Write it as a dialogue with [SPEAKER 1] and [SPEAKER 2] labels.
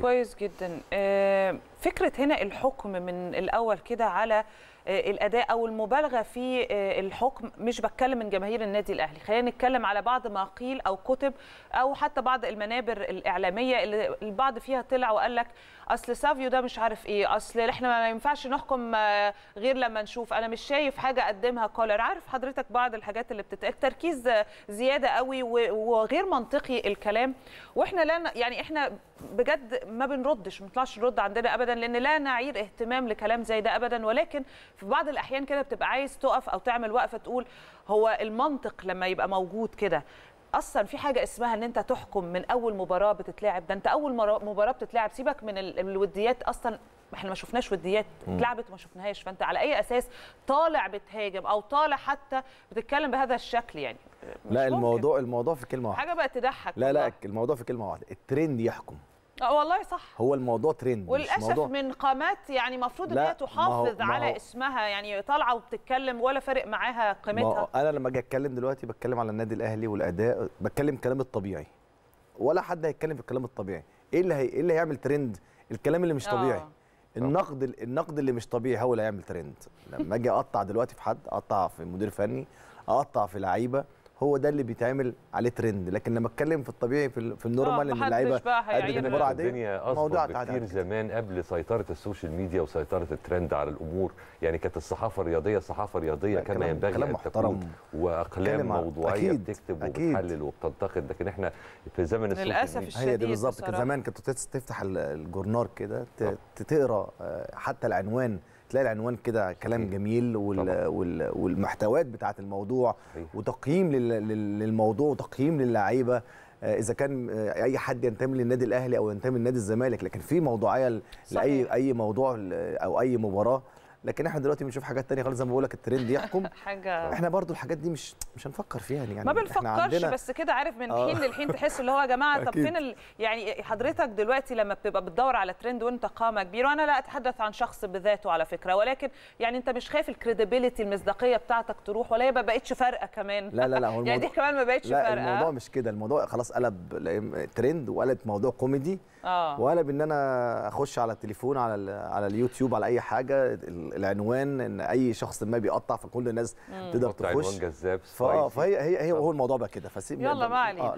[SPEAKER 1] كويس جدا. فكرة هنا الحكم من الأول كده على آه، الأداء أو المبالغة في آه، الحكم مش بتكلم من جماهير النادي الأهلي. خلينا نتكلم على بعض ما قيل أو كتب أو حتى بعض المنابر الإعلامية اللي البعض فيها طلع وقال لك أصل سافيو ده مش عارف إيه أصل إحنا ما ينفعش نحكم آه، غير لما نشوف. أنا مش شايف حاجة قدمها كولر عارف حضرتك بعض الحاجات اللي بتتقال التركيز آه، زيادة قوي وغير منطقي الكلام. وإحنا لا يعني إحنا بجد ما بنردش ما بنطلعش نرد عندنا ابدا. لأن لا نعير اهتمام لكلام زي ده ابدا. ولكن في بعض الأحيان كده بتبقى عايز تقف أو تعمل وقفة تقول هو المنطق لما يبقى موجود كده. أصلا في حاجة اسمها إن أنت تحكم من أول مباراة بتتلعب. ده أنت أول مباراة بتتلعب. سيبك من ال- الوديات. أصلا إحنا ما شفناش وديات اتلعبت وما شفناهاش. فأنت على أي أساس طالع بتهاجم أو طالع حتى بتتكلم بهذا الشكل يعني.
[SPEAKER 2] لا
[SPEAKER 1] ممكن.
[SPEAKER 2] الموضوع الموضوع في كلمة واحدة.
[SPEAKER 1] حاجة بقت تضحك
[SPEAKER 2] لا لا. الموضوع في كلمة واحدة. الترند يحكم.
[SPEAKER 1] والله صح.
[SPEAKER 2] هو الموضوع ترند
[SPEAKER 1] وللأسف
[SPEAKER 2] موضوع
[SPEAKER 1] من قامات يعني المفروض
[SPEAKER 2] إن
[SPEAKER 1] هي تحافظ
[SPEAKER 2] ما هو-
[SPEAKER 1] على اسمها يعني طالعة وبتتكلم ولا فارق معاها قيمتها
[SPEAKER 2] هو أنا لما أجي أتكلم دلوقتي بتكلم على النادي الأهلي والأداء بتكلم كلام الطبيعي. ولا حد هيتكلم في الكلام الطبيعي. إيه اللي هي... إيه اللي هيعمل ترند الكلام اللي مش
[SPEAKER 1] آه.
[SPEAKER 2] طبيعي. النقد النقد اللي مش طبيعي هو اللي هيعمل ترند لما أجي أقطع دلوقتي في حد أقطع في مدير فني أقطع في لعيبة هو ده اللي بيتعمل عليه ترند لكن لما اتكلم في الطبيعي في, ال- في ال
[SPEAKER 1] normal
[SPEAKER 2] إن
[SPEAKER 1] محدش
[SPEAKER 2] اللعيبة
[SPEAKER 1] هيعير
[SPEAKER 2] المباراه عاديه
[SPEAKER 3] الدنيا بكتير
[SPEAKER 2] عادي.
[SPEAKER 3] زمان قبل سيطرة ال social media وسيطرة الترند على الأمور يعني كانت الصحافة الرياضية صحافة
[SPEAKER 2] رياضية
[SPEAKER 3] كما ينبغي
[SPEAKER 2] كلام
[SPEAKER 3] أن
[SPEAKER 2] محترم. وأقلام
[SPEAKER 3] موضوعية
[SPEAKER 2] أكيد،
[SPEAKER 3] بتكتب
[SPEAKER 2] أكيد.
[SPEAKER 3] وبتحلل وبتنتقد لكن إحنا في زمن ال social
[SPEAKER 1] للأسف
[SPEAKER 3] ميديا
[SPEAKER 1] الشديد
[SPEAKER 2] هي دي بالظبط كان. زمان كنت تفتح ال- الجورنال كده ت- تقرأ آه، حتى العنوان تلاقي العنوان كده كلام. جميل. وال وال والمحتويات بتاعه الموضوع. وتقييم لل- لل- للموضوع وتقييم للعيبة آه، إذا كان آه، أي حد ينتمي للنادي الأهلي أو ينتمي لنادي الزمالك لكن في موضوعية لأي
[SPEAKER 1] صحيح.
[SPEAKER 2] أي موضوع أو أي مباراة لكن إحنا دلوقتي بنشوف حاجات تانية خالص زي ما بقول لك الترند يحكم.
[SPEAKER 1] حاجة.
[SPEAKER 2] إحنا برضو الحاجات دي مش مش هنفكر فيها يعني.
[SPEAKER 1] ما بنفكرش
[SPEAKER 2] عندنا
[SPEAKER 1] بس كده عارف من
[SPEAKER 2] آه.
[SPEAKER 1] حين للحين تحس اللي هو يا جماعة طب. فين ال... يعني حضرتك دلوقتي لما بتبقى بتدور على ترند وانت قامة كبيره وأنا لا أتحدث عن شخص بذاته على فكرة ولكن يعني أنت مش خايف ال credibility المصداقية بتاعتك تروح ولا هي ما بقتش فارقة كمان؟
[SPEAKER 2] لا لا لا هو
[SPEAKER 1] يعني دي
[SPEAKER 2] الموضوع
[SPEAKER 1] كمان ما بقتش
[SPEAKER 2] لا
[SPEAKER 1] فارقة.
[SPEAKER 2] الموضوع مش كده الموضوع خلاص قلب ترند وقلب موضوع كوميدي
[SPEAKER 1] آه.
[SPEAKER 2] وقلب إن أنا أخش على التليفون على ال- على اليوتيوب على أي حاجة العنوان إن أي شخص ما بيقطع فكل الناس تقدر
[SPEAKER 3] حط عنوان
[SPEAKER 2] تخش.
[SPEAKER 3] جذاب.
[SPEAKER 2] فهي هي هي هو الموضوع بقى كده. فسيب
[SPEAKER 1] يلا ما علينا.
[SPEAKER 2] آه،